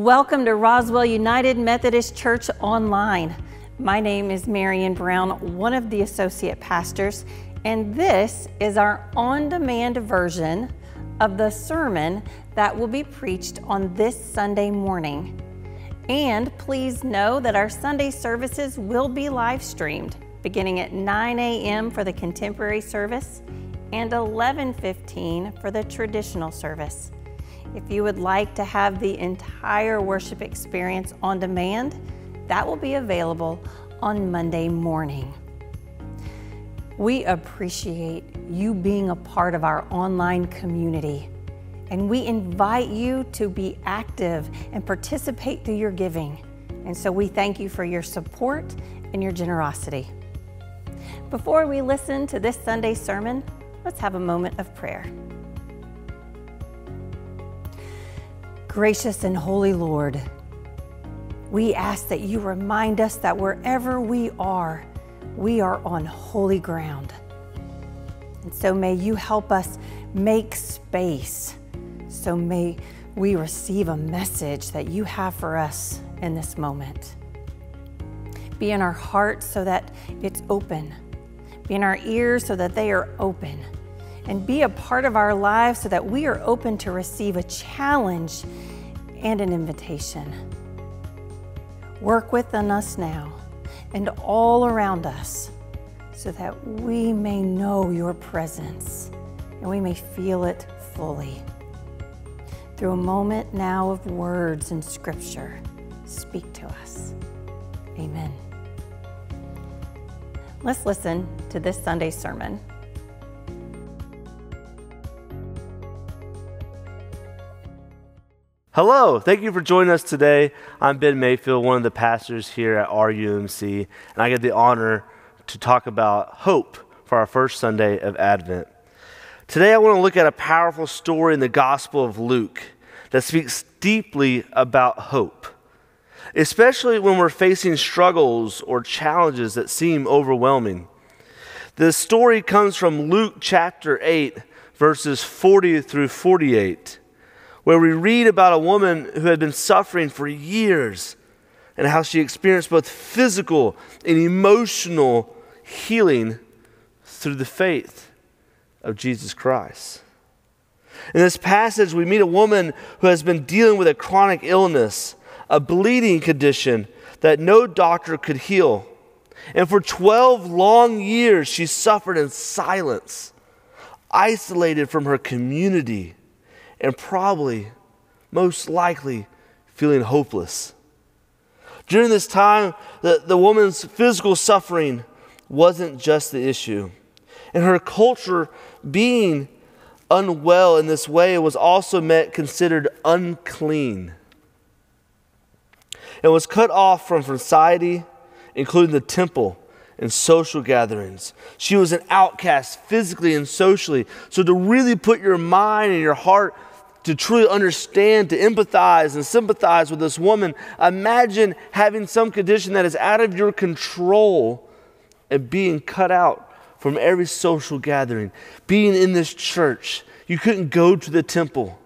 Welcome to Roswell United Methodist Church Online. My name is Marion Brown, one of the associate pastors, and this is our on demand version of the sermon that will be preached on this Sunday morning. And please know that our Sunday services will be live streamed beginning at 9 a.m. for the contemporary service and 11:15 for the traditional service. If you would like to have the entire worship experience on demand, that will be available on Monday morning. We appreciate you being a part of our online community, and we invite you to be active and participate through your giving. And so we thank you for your support and your generosity. Before we listen to this Sunday sermon, let's have a moment of prayer. Gracious and holy Lord, we ask that you remind us that wherever we are, we are on holy ground. And so may you help us make space. So may we receive a message that you have for us in this moment. Be in our hearts so that it's open. Be in our ears so that they are open and be a part of our lives so that we are open to receive a challenge and an invitation. Work within us now and all around us so that we may know your presence and we may feel it fully. Through a moment now of words and scripture, speak to us. Amen. Let's listen to this Sunday sermon. Hello, thank you for joining us today. I'm Ben Mayfield, one of the pastors here at RUMC, and I get the honor to talk about hope for our first Sunday of Advent. Today, I want to look at a powerful story in the Gospel of Luke that speaks deeply about hope, especially when we're facing struggles or challenges that seem overwhelming. The story comes from Luke chapter 8, verses 40 through 48 where we read about a woman who had been suffering for years and how she experienced both physical and emotional healing through the faith of Jesus Christ. In this passage, we meet a woman who has been dealing with a chronic illness, a bleeding condition that no doctor could heal. And for 12 long years, she suffered in silence, isolated from her community and probably, most likely, feeling hopeless. During this time, the, the woman's physical suffering wasn't just the issue. And her culture being unwell in this way was also meant considered unclean. It was cut off from society, including the temple and social gatherings. She was an outcast physically and socially. So, to really put your mind and your heart to truly understand, to empathize and sympathize with this woman, imagine having some condition that is out of your control and being cut out from every social gathering. Being in this church, you couldn't go to the temple.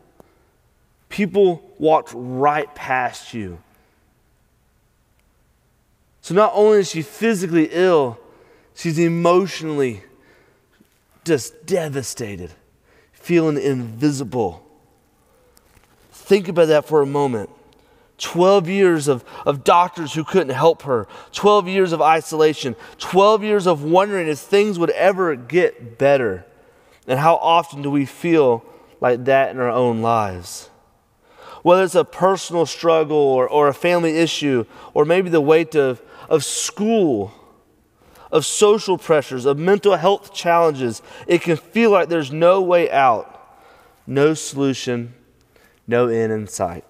People walked right past you. So not only is she physically ill, she's emotionally just devastated, feeling invisible. Think about that for a moment. 12 years of, of doctors who couldn't help her, 12 years of isolation, 12 years of wondering if things would ever get better. And how often do we feel like that in our own lives? Whether it's a personal struggle or, or a family issue, or maybe the weight of, of school, of social pressures, of mental health challenges, it can feel like there's no way out, no solution, no end in sight.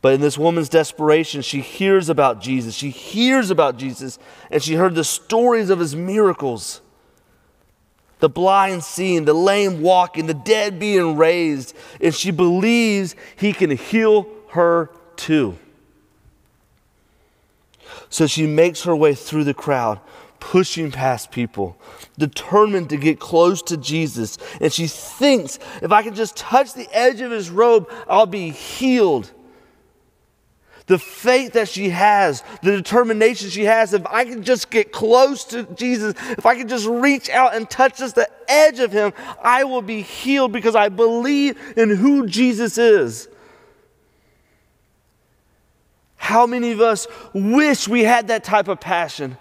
But in this woman's desperation, she hears about Jesus. She hears about Jesus, and she heard the stories of his miracles the blind seeing, the lame walking, the dead being raised, and she believes he can heal her too. So she makes her way through the crowd, pushing past people, determined to get close to Jesus. And she thinks, if I can just touch the edge of his robe, I'll be healed. The faith that she has, the determination she has, if I can just get close to Jesus, if I can just reach out and touch just the edge of him, I will be healed because I believe in who Jesus is. How many of us wish we had that type of passion?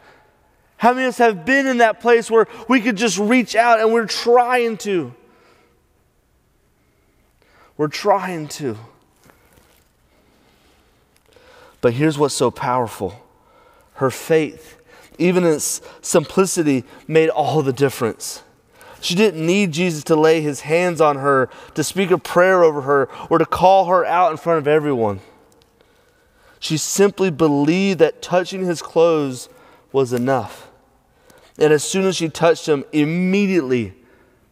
How many of us have been in that place where we could just reach out and we're trying to? We're trying to. But here's what's so powerful her faith, even in its simplicity, made all the difference. She didn't need Jesus to lay his hands on her, to speak a prayer over her, or to call her out in front of everyone. She simply believed that touching his clothes was enough. And as soon as she touched him, immediately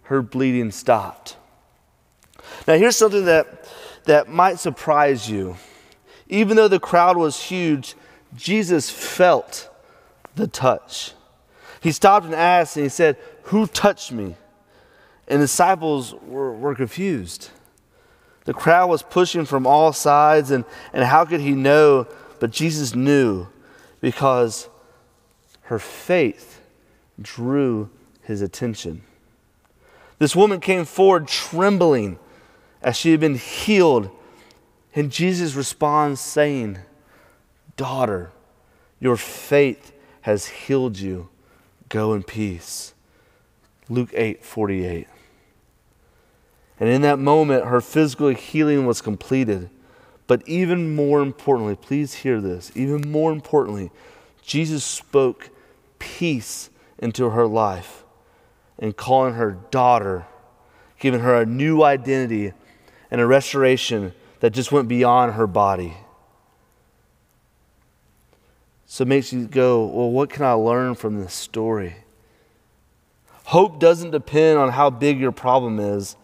her bleeding stopped. Now, here's something that, that might surprise you. Even though the crowd was huge, Jesus felt the touch. He stopped and asked, and he said, Who touched me? And the disciples were, were confused. The crowd was pushing from all sides, and, and how could he know? But Jesus knew because her faith drew his attention. This woman came forward trembling as she had been healed and Jesus responds saying, Daughter, your faith has healed you. Go in peace. Luke 8 48. And in that moment, her physical healing was completed. But even more importantly, please hear this, even more importantly, Jesus spoke peace into her life and calling her daughter, giving her a new identity and a restoration that just went beyond her body. So it makes you go, well, what can I learn from this story? Hope doesn't depend on how big your problem is,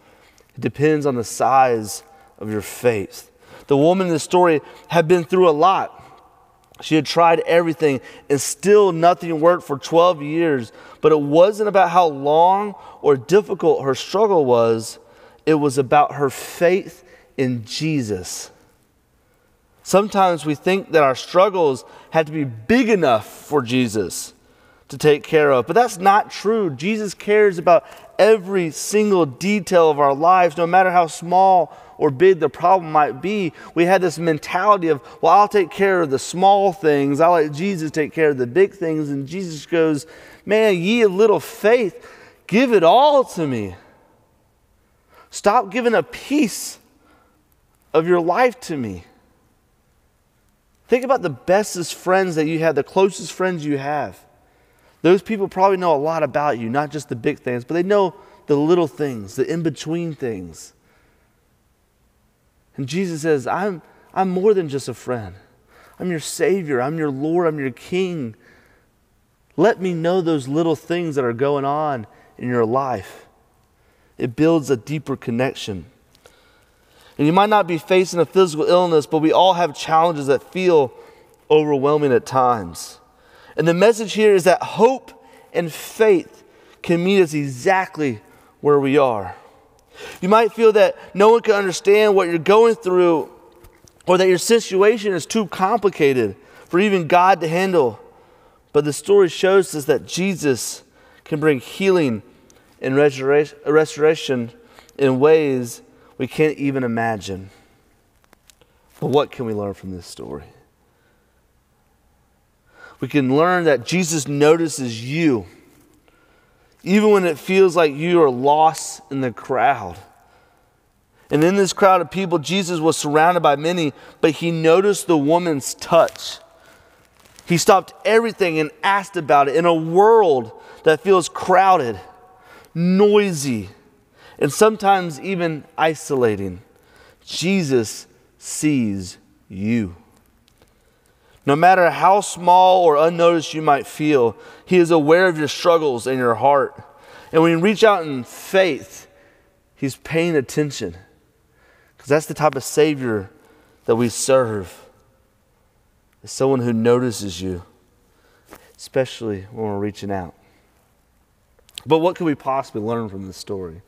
it depends on the size of your faith. The woman in the story had been through a lot. She had tried everything and still nothing worked for 12 years. But it wasn't about how long or difficult her struggle was, it was about her faith in Jesus. Sometimes we think that our struggles have to be big enough for Jesus to take care of, but that's not true. Jesus cares about every single detail of our lives, no matter how small or big the problem might be. We had this mentality of, well, I'll take care of the small things, I'll let Jesus take care of the big things. And Jesus goes, Man, ye of little faith, give it all to me. Stop giving a piece of your life to me. Think about the bestest friends that you have, the closest friends you have. Those people probably know a lot about you, not just the big things, but they know the little things, the in between things. And Jesus says, I'm, I'm more than just a friend. I'm your Savior. I'm your Lord. I'm your King. Let me know those little things that are going on in your life. It builds a deeper connection. And you might not be facing a physical illness, but we all have challenges that feel overwhelming at times. And the message here is that hope and faith can meet us exactly where we are. You might feel that no one can understand what you're going through or that your situation is too complicated for even God to handle. But the story shows us that Jesus can bring healing and restoration in ways we can't even imagine. But what can we learn from this story? We can learn that Jesus notices you, even when it feels like you are lost in the crowd. And in this crowd of people, Jesus was surrounded by many, but he noticed the woman's touch. He stopped everything and asked about it in a world that feels crowded, noisy, and sometimes even isolating, Jesus sees you. No matter how small or unnoticed you might feel, He is aware of your struggles and your heart. And when you reach out in faith, He's paying attention. Because that's the type of Savior that we serve. Is someone who notices you, especially when we're reaching out. But what can we possibly learn from this story?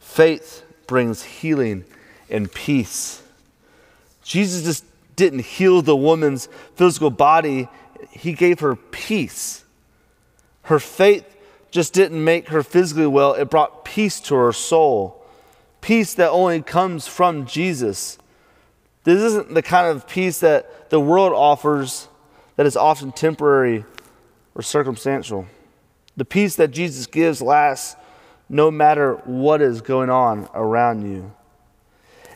Faith brings healing and peace. Jesus just didn't heal the woman's physical body, he gave her peace. Her faith just didn't make her physically well, it brought peace to her soul. Peace that only comes from Jesus. This isn't the kind of peace that the world offers that is often temporary or circumstantial. The peace that Jesus gives lasts no matter what is going on around you.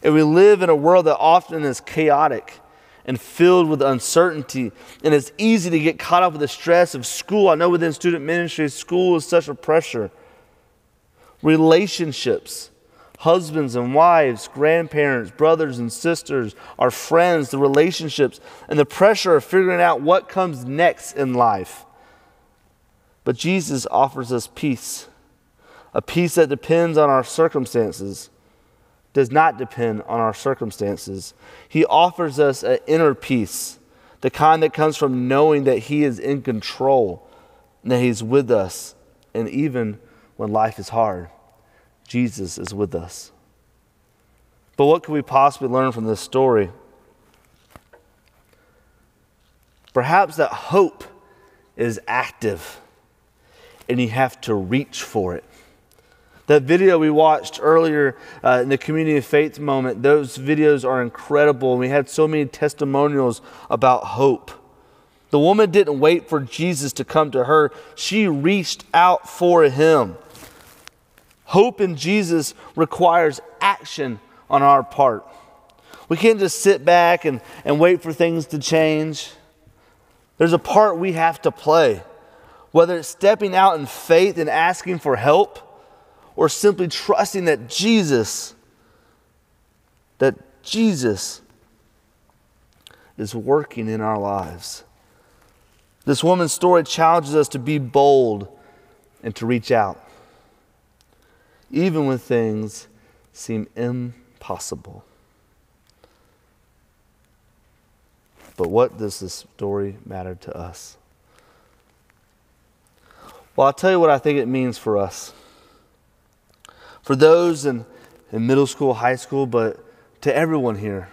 And we live in a world that often is chaotic and filled with uncertainty. And it's easy to get caught up with the stress of school. I know within student ministry, school is such a pressure. Relationships, husbands and wives, grandparents, brothers and sisters, our friends, the relationships, and the pressure of figuring out what comes next in life. But Jesus offers us peace, a peace that depends on our circumstances does not depend on our circumstances. He offers us an inner peace, the kind that comes from knowing that He is in control and that He's with us. And even when life is hard, Jesus is with us. But what could we possibly learn from this story? Perhaps that hope is active and you have to reach for it. That video we watched earlier uh, in the community of faith moment, those videos are incredible. We had so many testimonials about hope. The woman didn't wait for Jesus to come to her, she reached out for him. Hope in Jesus requires action on our part. We can't just sit back and, and wait for things to change. There's a part we have to play, whether it's stepping out in faith and asking for help or simply trusting that Jesus, that Jesus is working in our lives. This woman's story challenges us to be bold and to reach out, even when things seem impossible. But what does this story matter to us? Well, I'll tell you what I think it means for us for those in, in middle school, high school, but to everyone here.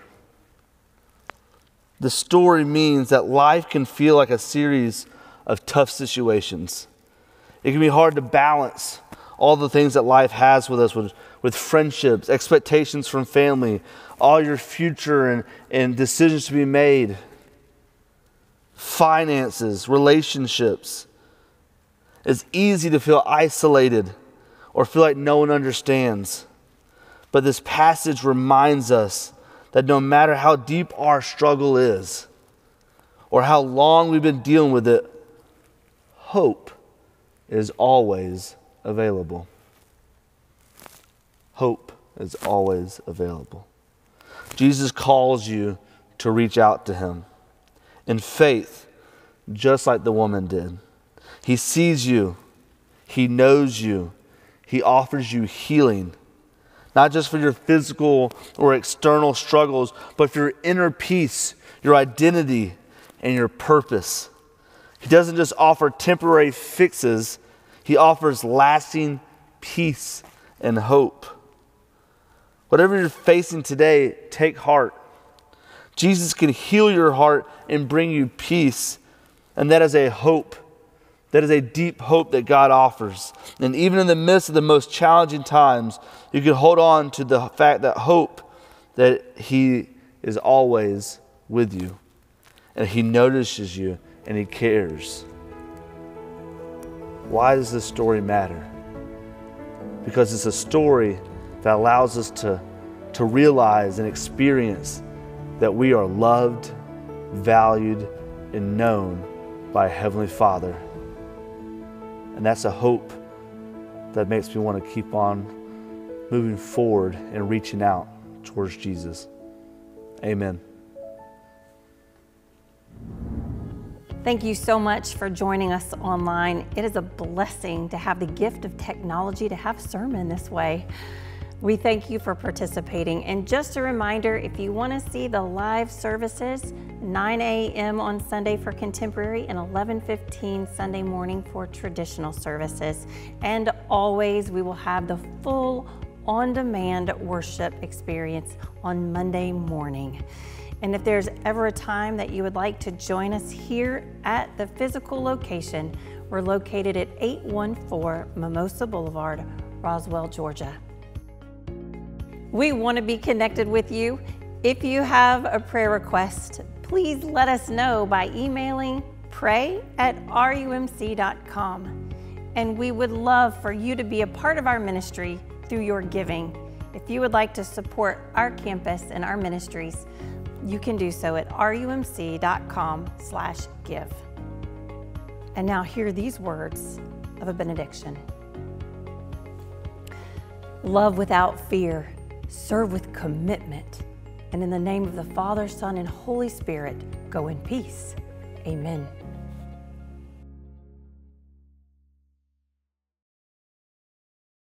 The story means that life can feel like a series of tough situations. It can be hard to balance all the things that life has with us, with, with friendships, expectations from family, all your future and, and decisions to be made, finances, relationships. It's easy to feel isolated or feel like no one understands. But this passage reminds us that no matter how deep our struggle is, or how long we've been dealing with it, hope is always available. Hope is always available. Jesus calls you to reach out to him in faith, just like the woman did. He sees you, he knows you, he offers you healing, not just for your physical or external struggles, but for your inner peace, your identity, and your purpose. He doesn't just offer temporary fixes, He offers lasting peace and hope. Whatever you're facing today, take heart. Jesus can heal your heart and bring you peace, and that is a hope that is a deep hope that God offers. And even in the midst of the most challenging times, you can hold on to the fact that hope that He is always with you. And He notices you and He cares. Why does this story matter? Because it's a story that allows us to, to realize and experience that we are loved, valued, and known by Heavenly Father. And that's a hope that makes me want to keep on moving forward and reaching out towards Jesus. Amen. Thank you so much for joining us online. It is a blessing to have the gift of technology to have sermon this way. We thank you for participating. And just a reminder if you want to see the live services, 9 a.m. on Sunday for contemporary and 11:15 Sunday morning for traditional services. And always we will have the full on-demand worship experience on Monday morning. And if there's ever a time that you would like to join us here at the physical location, we're located at 814 Mimosa Boulevard, Roswell, Georgia. We want to be connected with you. If you have a prayer request, please let us know by emailing pray at rumc.com. And we would love for you to be a part of our ministry through your giving. If you would like to support our campus and our ministries, you can do so at rumc.com slash give. And now hear these words of a benediction. Love without fear, serve with commitment, and in the name of the Father, Son, and Holy Spirit, go in peace. Amen.